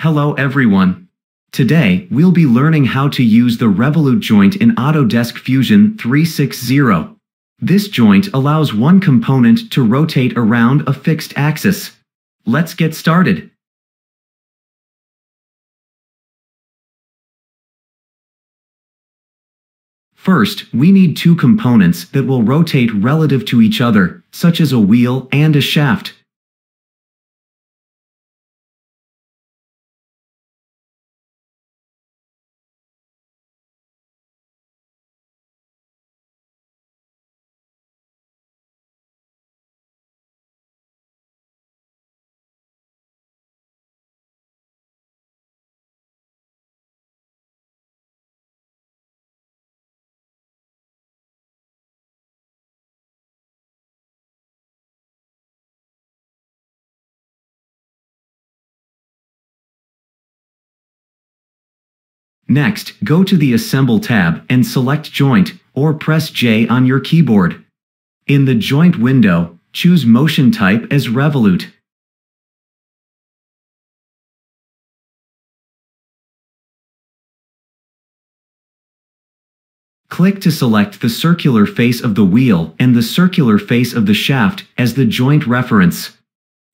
Hello everyone. Today, we'll be learning how to use the Revolute joint in Autodesk Fusion 360. This joint allows one component to rotate around a fixed axis. Let's get started. First, we need two components that will rotate relative to each other, such as a wheel and a shaft. Next, go to the Assemble tab and select Joint, or press J on your keyboard. In the Joint window, choose Motion Type as Revolute. Click to select the circular face of the wheel and the circular face of the shaft as the joint reference.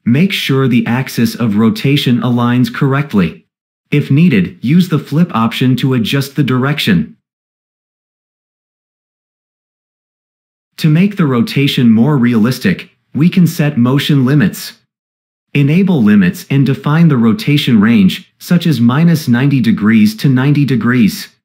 Make sure the axis of rotation aligns correctly. If needed, use the flip option to adjust the direction. To make the rotation more realistic, we can set motion limits. Enable limits and define the rotation range, such as minus 90 degrees to 90 degrees.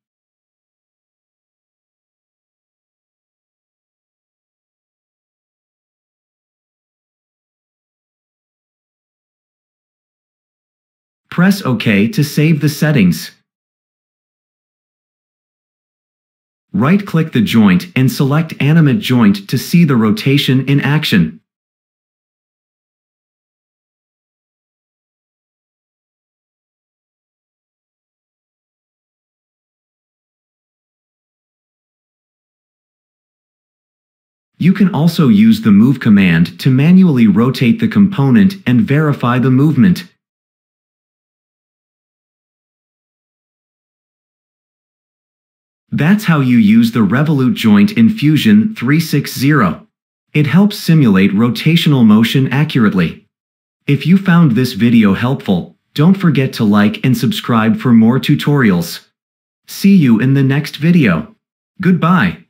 Press OK to save the settings. Right-click the joint and select Animate Joint to see the rotation in action. You can also use the Move command to manually rotate the component and verify the movement. That's how you use the Revolute joint in Fusion 360. It helps simulate rotational motion accurately. If you found this video helpful, don't forget to like and subscribe for more tutorials. See you in the next video. Goodbye.